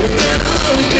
You're gonna hold